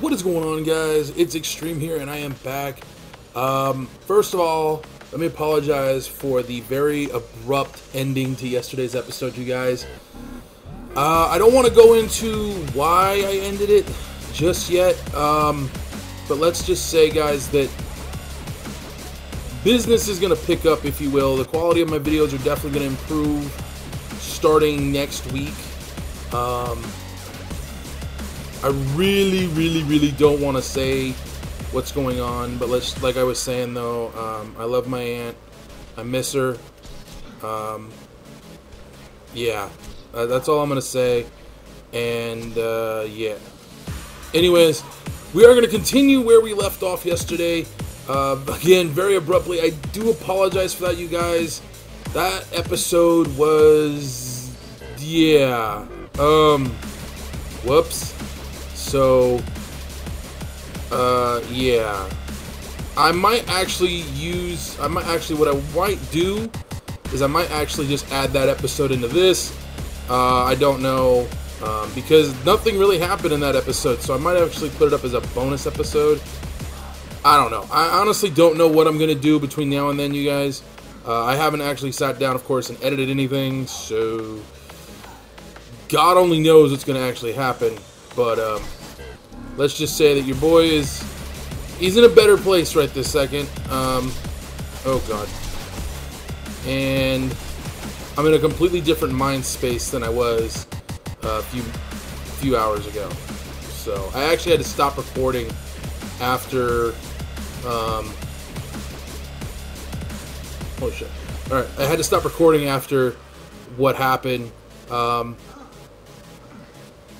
What is going on, guys? It's Xtreme here, and I am back. Um, first of all, let me apologize for the very abrupt ending to yesterday's episode, you guys. Uh, I don't want to go into why I ended it just yet, um, but let's just say, guys, that business is going to pick up, if you will. The quality of my videos are definitely going to improve starting next week. Um, I really, really, really don't want to say what's going on, but let's, like I was saying though, um, I love my aunt. I miss her. Um, yeah, uh, that's all I'm gonna say. And uh, yeah. Anyways, we are gonna continue where we left off yesterday. Uh, again, very abruptly. I do apologize for that, you guys. That episode was, yeah. Um, whoops. So, uh, yeah. I might actually use, I might actually, what I might do is I might actually just add that episode into this. Uh, I don't know, um, because nothing really happened in that episode, so I might actually put it up as a bonus episode. I don't know. I honestly don't know what I'm going to do between now and then, you guys. Uh, I haven't actually sat down, of course, and edited anything, so God only knows what's going to actually happen. But um, let's just say that your boy is he's in a better place right this second. Um, oh God, and I'm in a completely different mind space than I was a few few hours ago. So I actually had to stop recording after. Um, oh shit! All right, I had to stop recording after what happened. Um,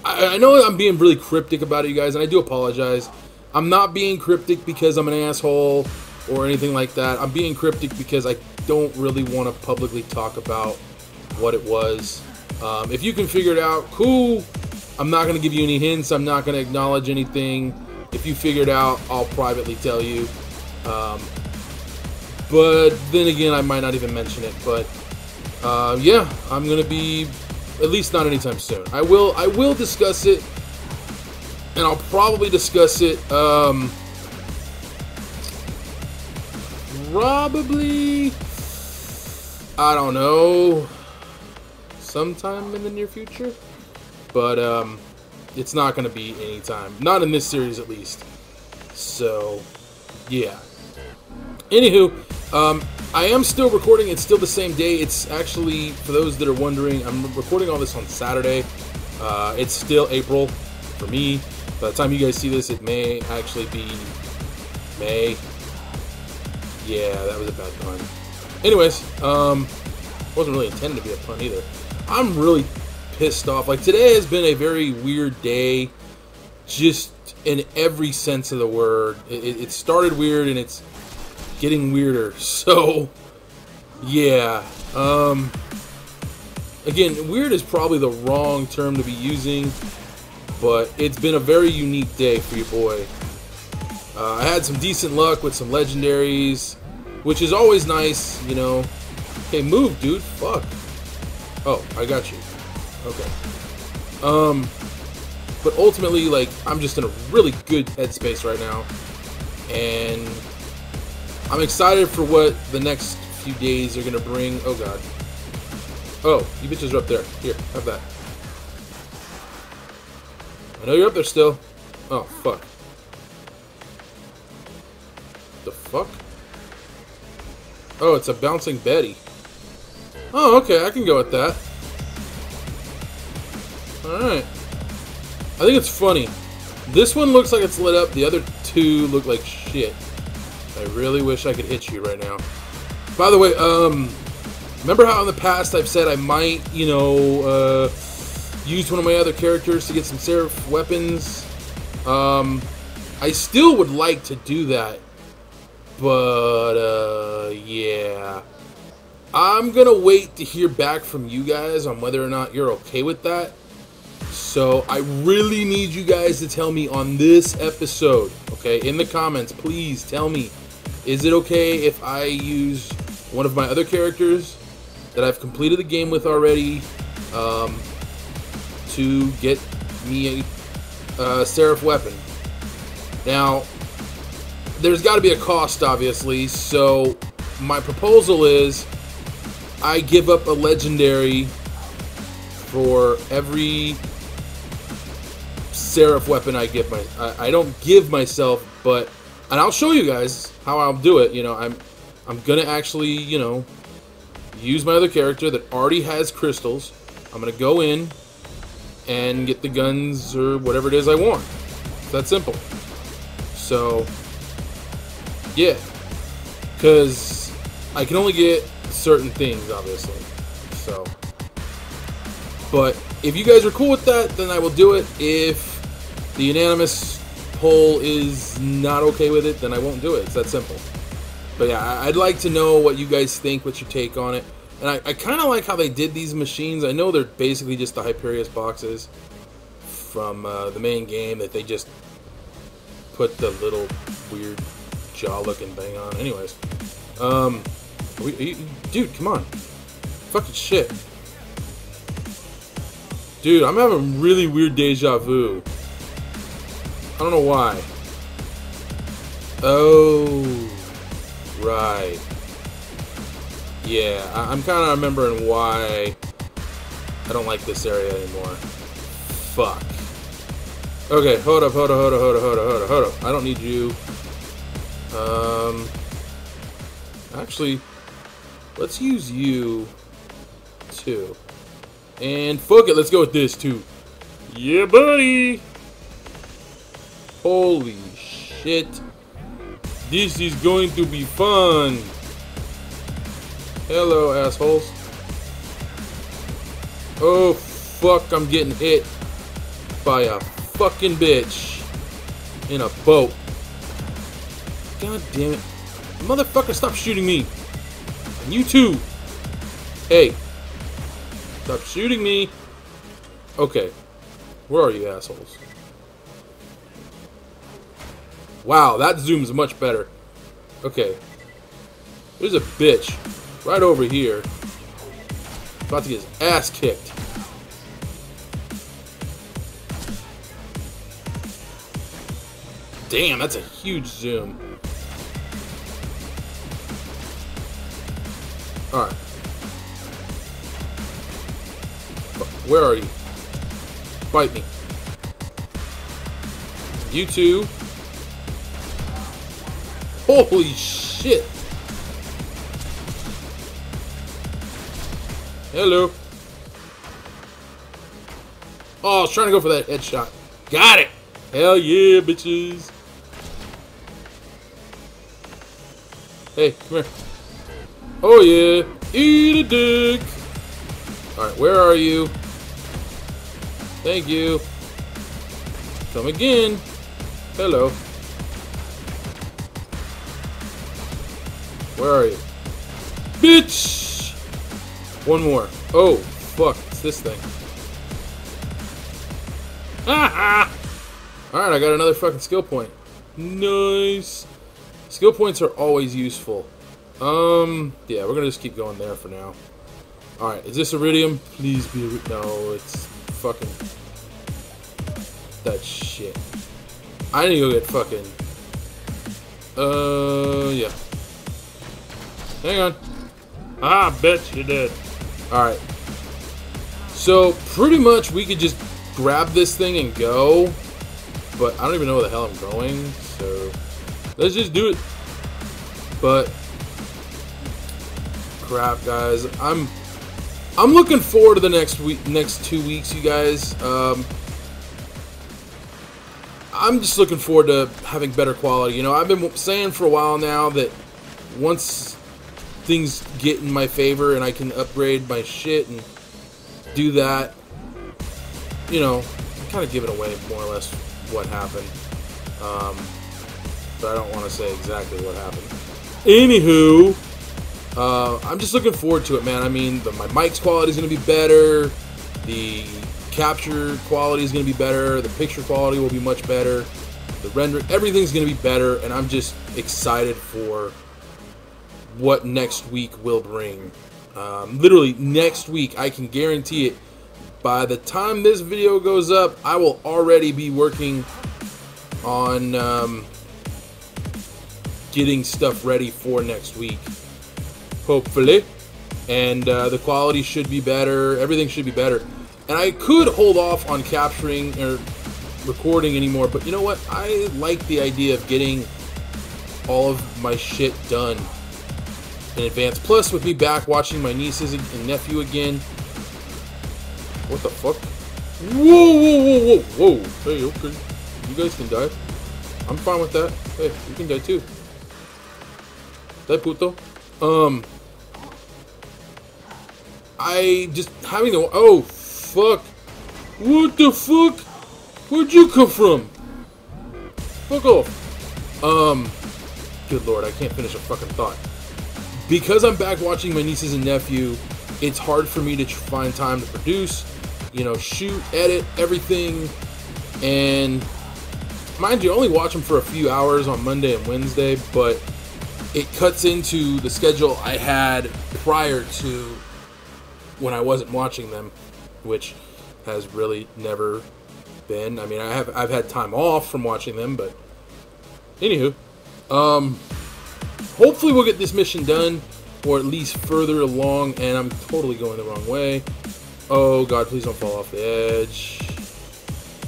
I, I know I'm being really cryptic about it, you guys, and I do apologize. I'm not being cryptic because I'm an asshole or anything like that. I'm being cryptic because I don't really want to publicly talk about what it was. Um, if you can figure it out, cool. I'm not going to give you any hints. I'm not going to acknowledge anything. If you figure it out, I'll privately tell you. Um, but then again, I might not even mention it. But uh, yeah, I'm going to be at least not anytime soon. I will I will discuss it, and I'll probably discuss it. Um, probably I don't know sometime in the near future, but um, it's not going to be anytime. Not in this series, at least. So, yeah. Anywho, um, I am still recording. It's still the same day. It's actually, for those that are wondering, I'm recording all this on Saturday. Uh, it's still April for me. By the time you guys see this, it may actually be May. Yeah, that was a bad pun. Anyways, um, wasn't really intended to be a pun either. I'm really pissed off. Like today has been a very weird day, just in every sense of the word. It, it started weird and it's getting weirder. So, yeah. Um, again, weird is probably the wrong term to be using, but it's been a very unique day for your boy. Uh, I had some decent luck with some legendaries, which is always nice, you know. Okay, move, dude. Fuck. Oh, I got you. Okay. Um, but ultimately, like, I'm just in a really good headspace right now. And I'm excited for what the next few days are to bring. Oh, God. Oh, you bitches are up there. Here, have that. I know you're up there still. Oh, fuck. The fuck? Oh, it's a bouncing Betty. Oh, okay, I can go with that. Alright. I think it's funny. This one looks like it's lit up, the other two look like shit. I really wish I could hit you right now. By the way, um, remember how in the past I've said I might, you know, uh, use one of my other characters to get some Seraph weapons? Um, I still would like to do that, but, uh, yeah. I'm gonna wait to hear back from you guys on whether or not you're okay with that. So I really need you guys to tell me on this episode, okay, in the comments, please tell me is it okay if I use one of my other characters that I've completed the game with already um, to get me a, a Seraph weapon? Now, there's got to be a cost, obviously. So, my proposal is I give up a legendary for every Seraph weapon I give my. I, I don't give myself, but and I'll show you guys how I'll do it. You know, I'm I'm gonna actually, you know, use my other character that already has crystals. I'm gonna go in and get the guns or whatever it is I want. It's that simple. So, yeah, because I can only get certain things, obviously. So, but if you guys are cool with that, then I will do it. If the unanimous poll is not okay with it, then I won't do it. It's that simple. But yeah, I'd like to know what you guys think, what's your take on it. And I, I kind of like how they did these machines. I know they're basically just the Hyperius boxes from uh, the main game that they just put the little weird jaw-looking thing on. Anyways, um, we, you, dude, come on, fucking shit, dude, I'm having really weird deja vu. I don't know why. Oh, right. Yeah, I am kind of remembering why I don't like this area anymore. Fuck. Okay, hold up, hold up, hold up, hold up, hold up, hold up, hold up. I don't need you. Um, actually, let's use you too. And fuck it, let's go with this too. Yeah, buddy. Holy shit. This is going to be fun. Hello, assholes. Oh, fuck, I'm getting hit by a fucking bitch in a boat. God damn it. Motherfucker, stop shooting me. And you too. Hey. Stop shooting me. Okay. Where are you, assholes? Wow, that zooms much better. Okay. There's a bitch right over here. About to get his ass kicked. Damn, that's a huge zoom. Alright. Where are you? Fight me. You two Holy shit! Hello. Oh, I was trying to go for that headshot. Got it! Hell yeah, bitches! Hey, come here. Oh yeah, eat a dick! Alright, where are you? Thank you. Come again. Hello. Where are you? Bitch! One more. Oh, fuck. It's this thing. Ah Alright, I got another fucking skill point. Nice. Skill points are always useful. Um, yeah, we're gonna just keep going there for now. Alright, is this iridium? Please be No, it's fucking... That shit. I need to go get fucking... Uh, yeah. Hang on. Ah, I bet you did. Alright. So, pretty much we could just grab this thing and go. But I don't even know where the hell I'm going. So, let's just do it. But, crap, guys. I'm I'm looking forward to the next week, next two weeks, you guys. Um, I'm just looking forward to having better quality. You know, I've been saying for a while now that once things get in my favor and I can upgrade my shit and do that, you know, kind of giving away more or less what happened. Um, but I don't want to say exactly what happened. Anywho, uh, I'm just looking forward to it, man. I mean, the, my mic's quality is going to be better. The capture quality is going to be better. The picture quality will be much better. The render, everything's going to be better, and I'm just excited for what next week will bring. Um, literally next week, I can guarantee it. By the time this video goes up, I will already be working on um, getting stuff ready for next week. Hopefully. And uh, the quality should be better. Everything should be better. And I could hold off on capturing or recording anymore, but you know what? I like the idea of getting all of my shit done in advance. Plus, with me back watching my nieces and nephew again. What the fuck? Whoa, whoa, whoa, whoa, whoa. Hey, okay. You guys can die. I'm fine with that. Hey, you can die too. Die puto. Um. I just having to. Oh, fuck. What the fuck? Where'd you come from? Fuck off. Um. Good lord, I can't finish a fucking thought. Because I'm back watching my nieces and nephew, it's hard for me to find time to produce, you know, shoot, edit, everything. And mind you, I only watch them for a few hours on Monday and Wednesday, but it cuts into the schedule I had prior to when I wasn't watching them, which has really never been. I mean, I have I've had time off from watching them, but anywho, um, hopefully we'll get this mission done, or at least further along. And I'm totally going the wrong way. Oh God, please don't fall off the edge.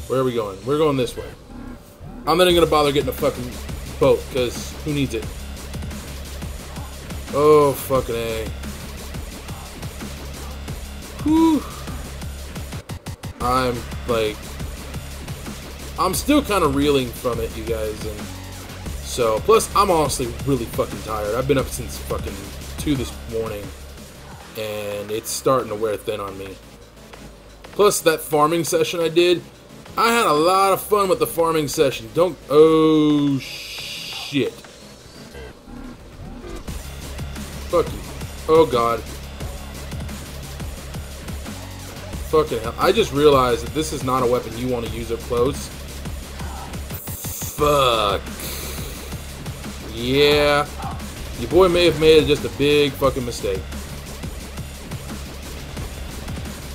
Where are we going? We're going this way. I'm not even gonna bother getting a fucking boat because who needs it? Oh fucking a. Whew. I'm like, I'm still kind of reeling from it, you guys, and so plus I'm honestly really fucking tired. I've been up since fucking two this morning, and it's starting to wear thin on me. Plus that farming session I did, I had a lot of fun with the farming session. Don't oh shit. Fuck you. Oh god. Fucking hell. I just realized that this is not a weapon you want to use up close. Fuck. Yeah. Your boy may have made just a big fucking mistake.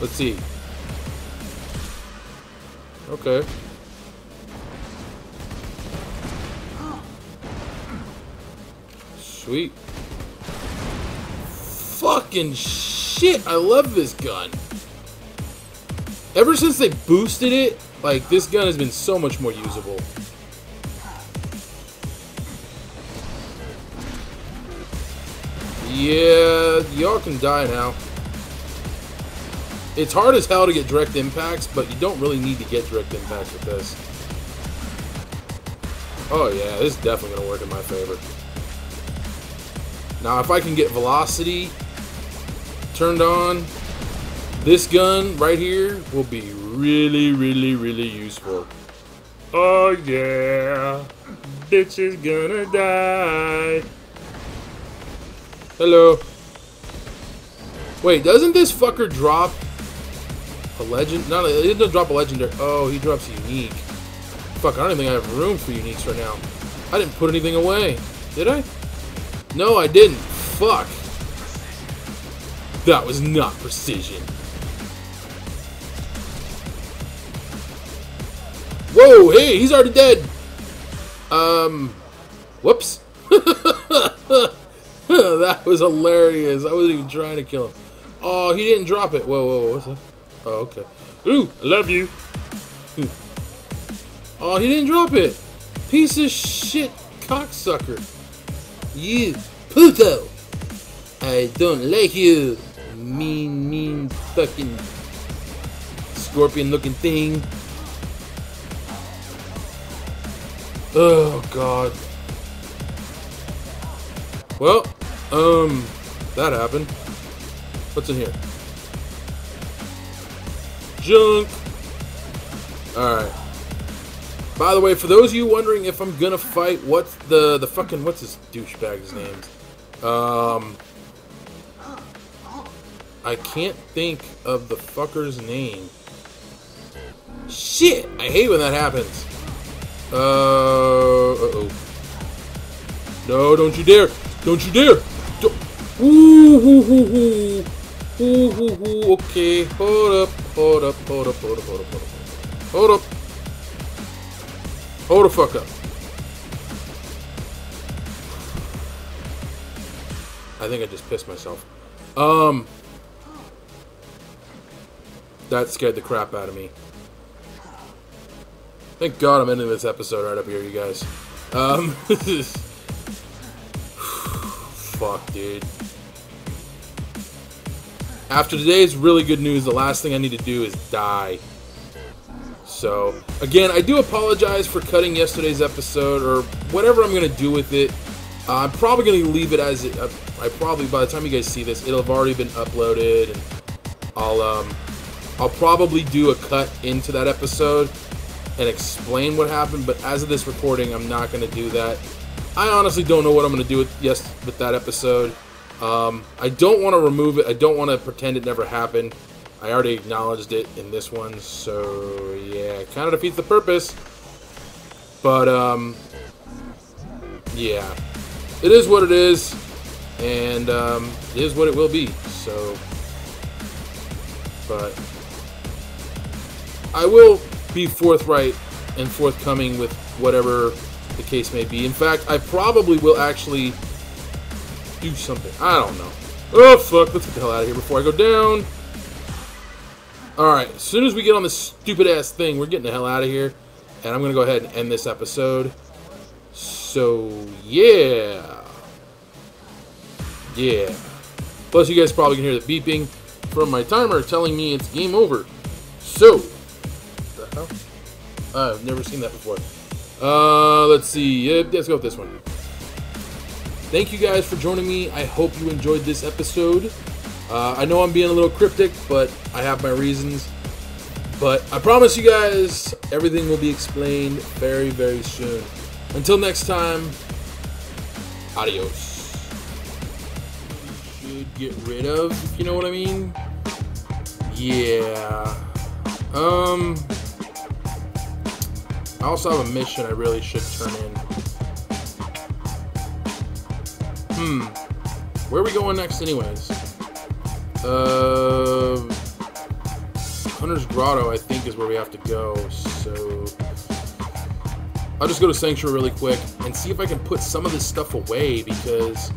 Let's see. Okay. Sweet. Fucking shit, I love this gun. Ever since they boosted it, like, this gun has been so much more usable. Yeah, y'all can die now. It's hard as hell to get direct impacts, but you don't really need to get direct impacts with this. Oh yeah, this is definitely going to work in my favor. Now, if I can get velocity turned on, this gun right here will be really, really, really useful. Oh yeah, bitch is gonna die. Hello. Wait, doesn't this fucker drop a legend? No, it doesn't drop a legendary. Oh, he drops a unique. Fuck, I don't think I have room for uniques right now. I didn't put anything away. Did I? No, I didn't. Fuck. That was not precision. Whoa, hey, he's already dead. Um, whoops. that was hilarious. I wasn't even trying to kill him. Oh, he didn't drop it. Whoa, whoa, whoa what's that? Oh, okay. Ooh, I love you. Hmm. oh, he didn't drop it. Piece of shit cocksucker. You, puto. I don't like you. Mean, mean fucking scorpion looking thing. Oh, God. Well, um, that happened. What's in here? Junk. Alright. By the way, for those of you wondering if I'm gonna fight, what's the, the fucking, what's this douchebag's name? Um, I can't think of the fucker's name. Shit! I hate when that happens. Uh, uh-oh. No, don't you dare! Don't you dare! Don't. Ooh, hoo, hoo, hoo. Ooh, hoo, hoo. Okay, hold up, hold up, hold up, hold up, hold up, hold up. Hold up. Hold the fuck up. I think I just pissed myself. Um, that scared the crap out of me. Thank God I'm ending this episode right up here, you guys. Um, fuck, dude. After today's really good news, the last thing I need to do is die. So, again, I do apologize for cutting yesterday's episode or whatever I'm going to do with it. Uh, I'm probably going to leave it as it. Uh, I probably, by the time you guys see this, it'll have already been uploaded, and I'll um, I'll probably do a cut into that episode and explain what happened. But as of this recording, I'm not going to do that. I honestly don't know what I'm going to do with yes with that episode. Um, I don't want to remove it. I don't want to pretend it never happened. I already acknowledged it in this one, so yeah, kind of defeats the purpose. But um, yeah, it is what it is, and um, it is what it will be. So, but I will be forthright and forthcoming with whatever the case may be. In fact, I probably will actually do something. I don't know. Oh, fuck. Let's get the hell out of here before I go down. Alright, as soon as we get on this stupid-ass thing, we're getting the hell out of here. And I'm going to go ahead and end this episode. So, yeah. Yeah. Plus, you guys probably can hear the beeping from my timer telling me it's game over. So, the hell? I've never seen that before. Uh, let's see. Let's go with this one. Thank you guys for joining me. I hope you enjoyed this episode. Uh, I know I'm being a little cryptic, but I have my reasons. But I promise you guys, everything will be explained very, very soon. Until next time, adios. Should get rid of, if you know what I mean. Yeah. Um. I also have a mission I really should turn in. Hmm. Where are we going next, anyways? Uh, Hunter's Grotto, I think, is where we have to go. So I'll just go to Sanctuary really quick and see if I can put some of this stuff away because